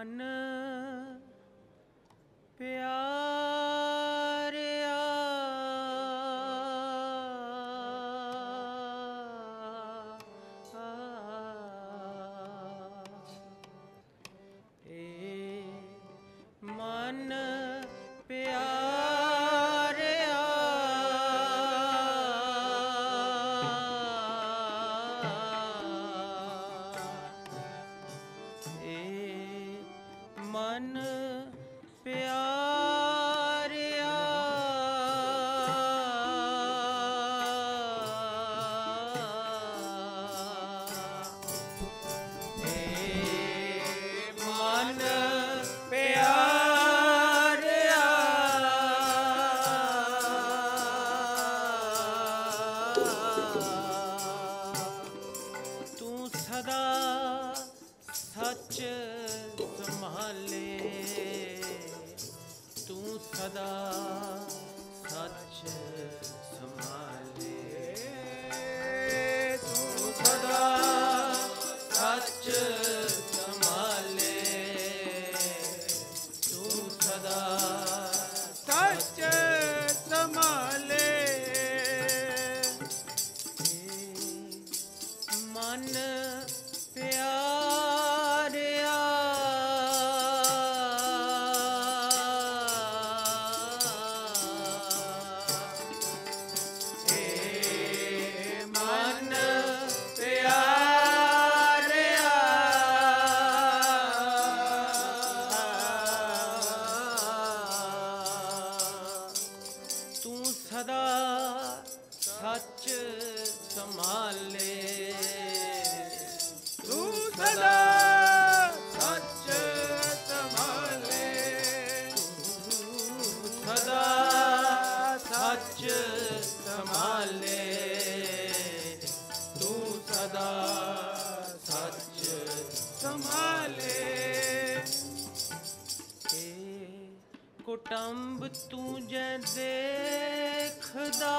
ਮਨ ਪਿਆ ਸੱਚ ਸੰਭਾਲੇ। ਤੂੰ ਸਦਾ ਸੱਚ ਸੰਭਾਲੇ। ਤੂੰ ਸਦਾ ਸੱਚ ਸੰਭਾਲੇ। ਤੂੰ ਸਦਾ ਸੱਚ ਸੰਭਾਲੇ। ਕੁਟੰਬ ਤੂੰ ਜੈ ਦੇ। खुदा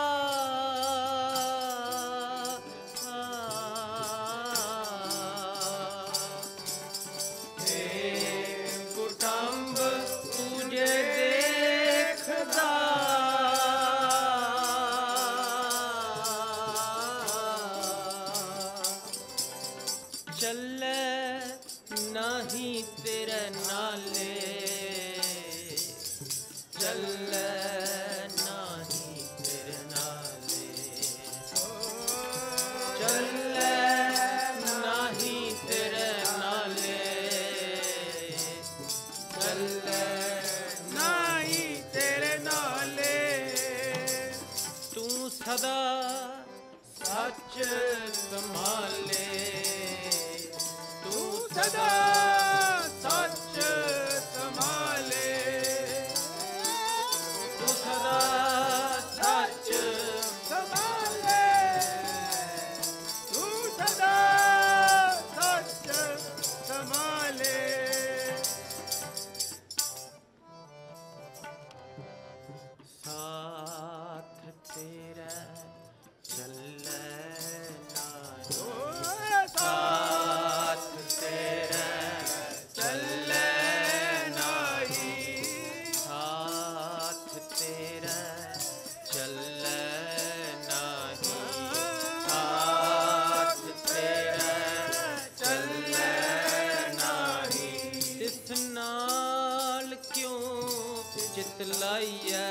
ਜਿਤ ਲਾਈਐ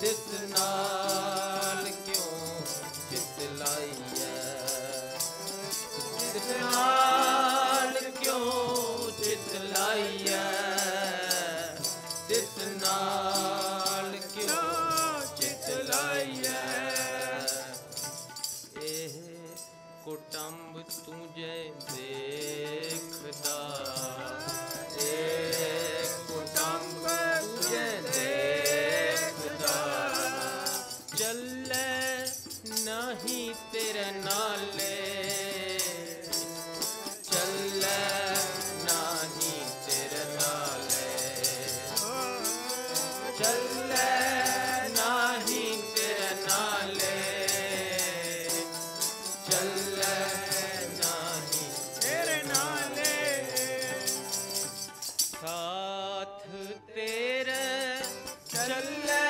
ਤਿਸ ਨਾਲ ਸਾਥ ਤੇਰੇ ਚੱਲੇ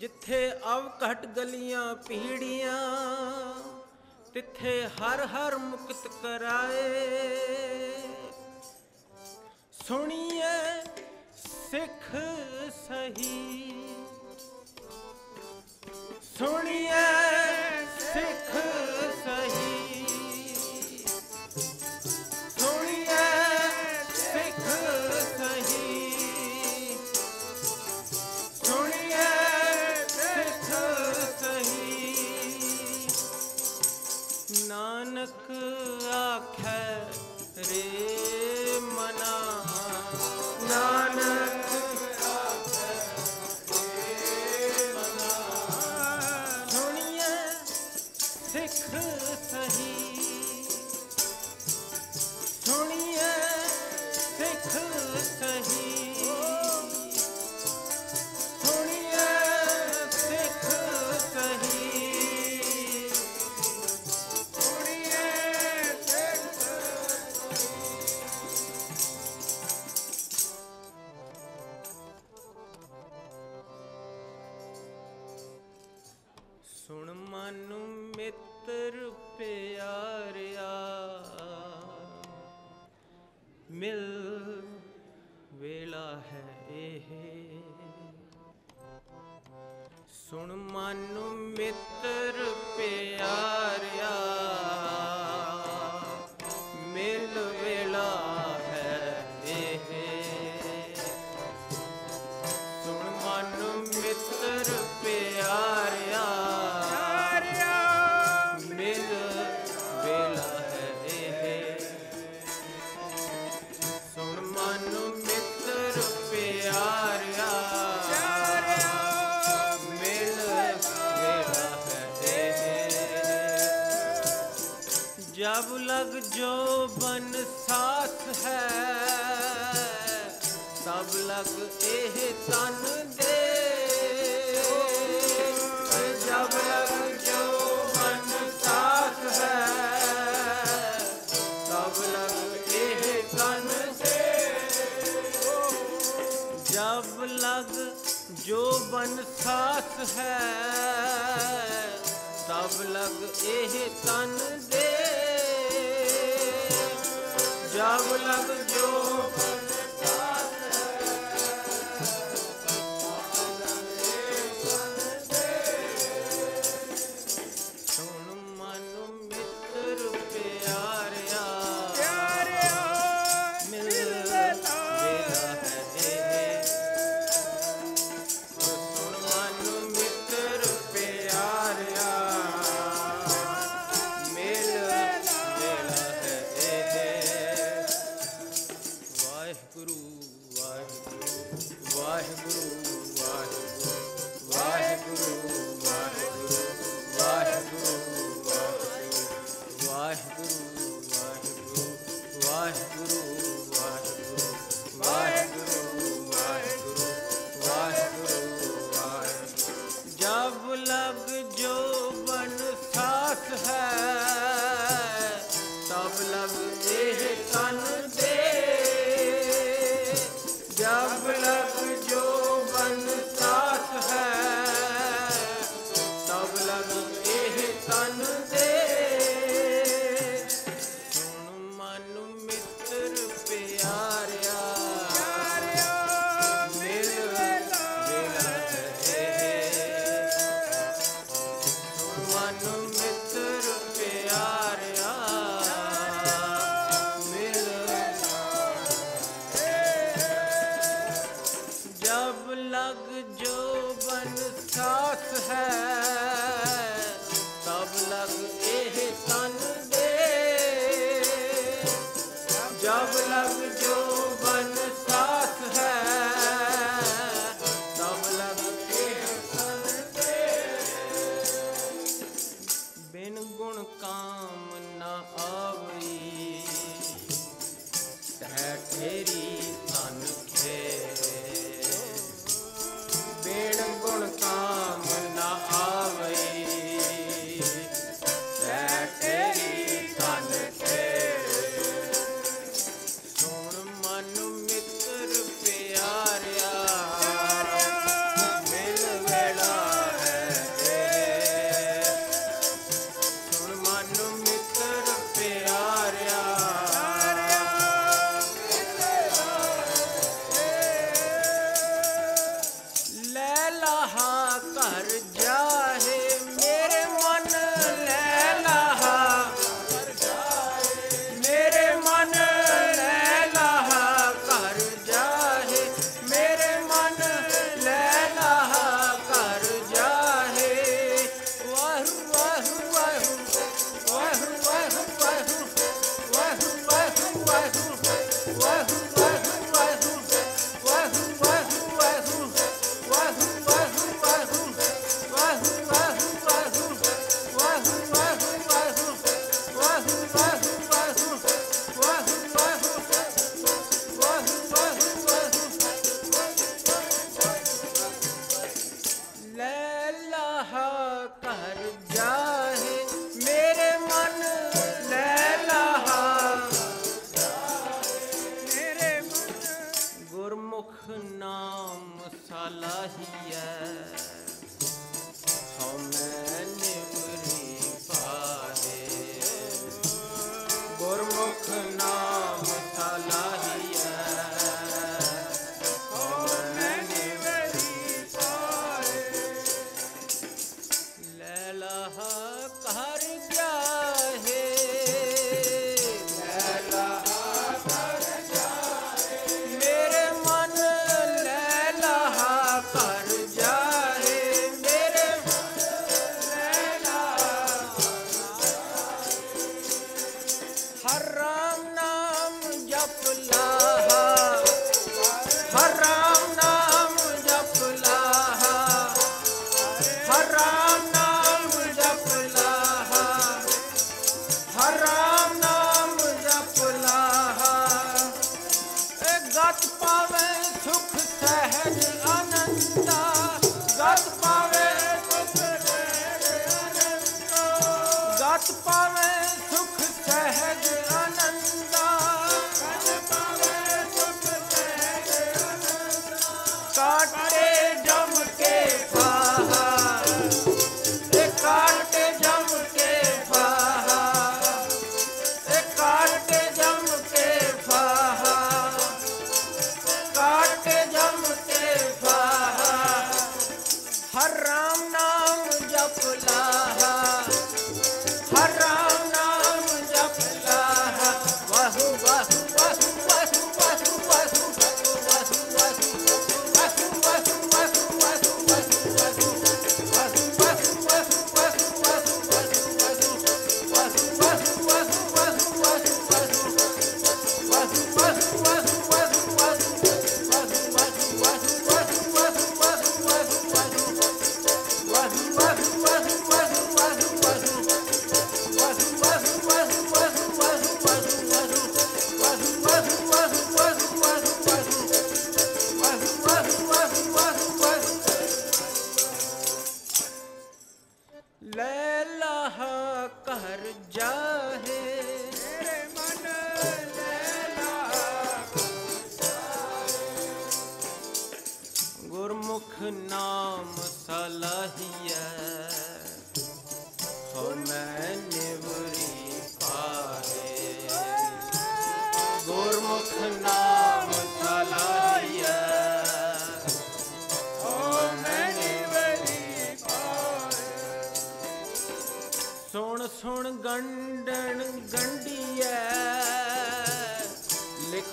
ਜਿੱਥੇ ਅਵਕਟ ਗਲੀਆਂ ਪੀੜੀਆਂ ਤਿੱਥੇ ਹਰ ਹਰ ਮੁਕਤ ਕਰਾਏ। ਸੁਣੀਏ ਸਿੱਖ ਸਹੀ। ਸੁਣੀਏ ਸਿੱਖ ਸਹੀ। ਸੁਣੀਏ ਸਿੱਖ ਸਹੀ। ਸੁਣੀਏ ਸਿੱਖ ਸਹੀ। ਨਾਨਕ ਤਨ ਦੇ ਜਬ ਲਗ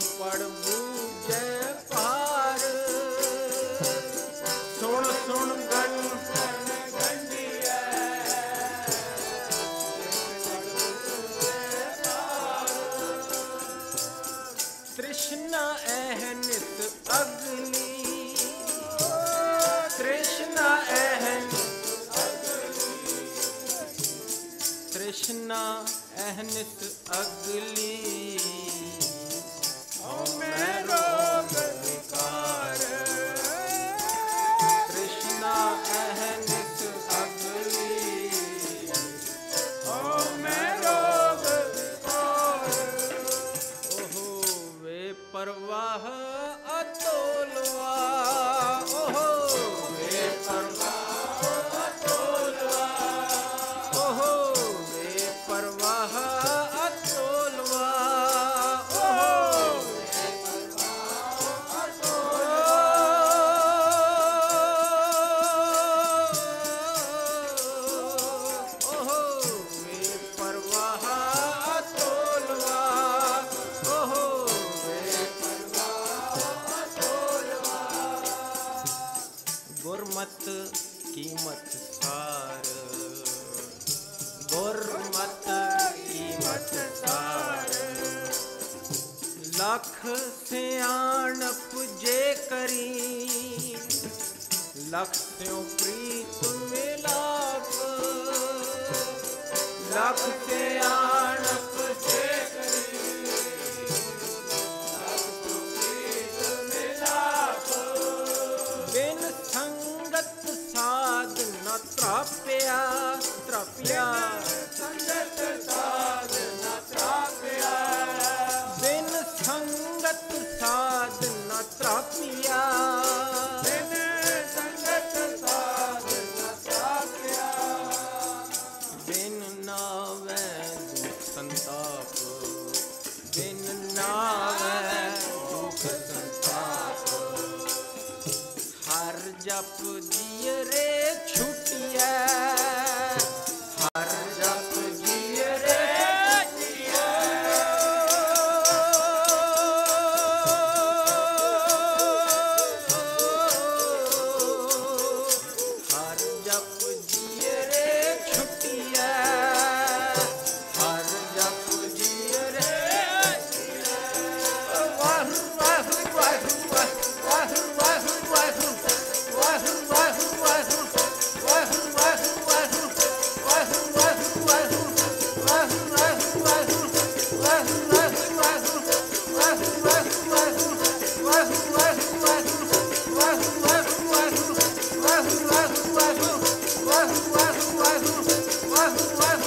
पड़बू जय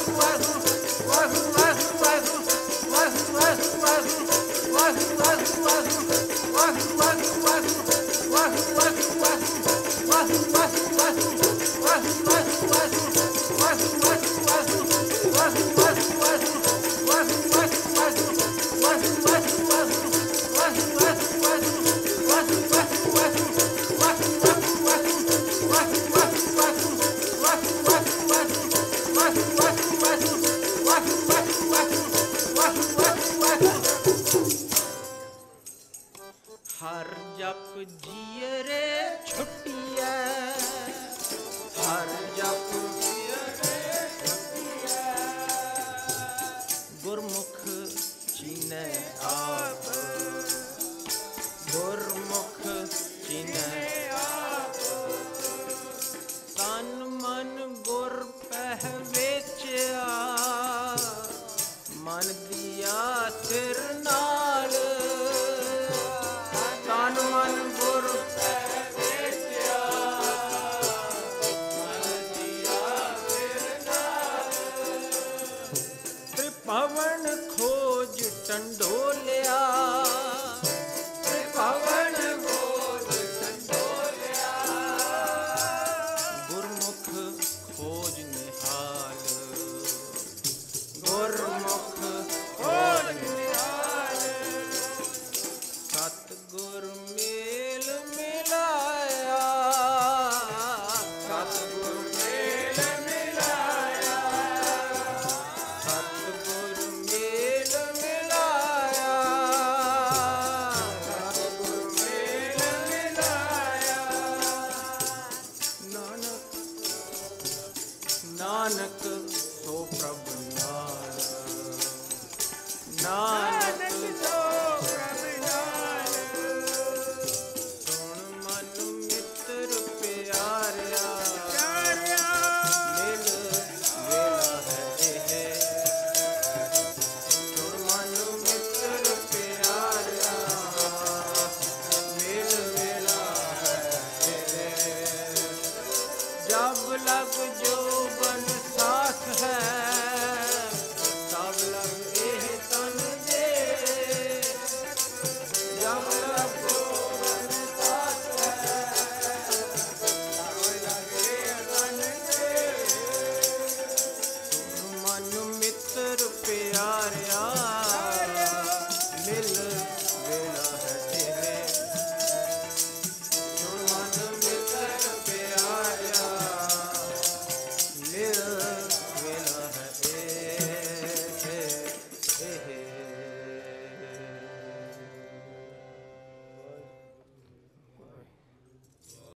ਹਰ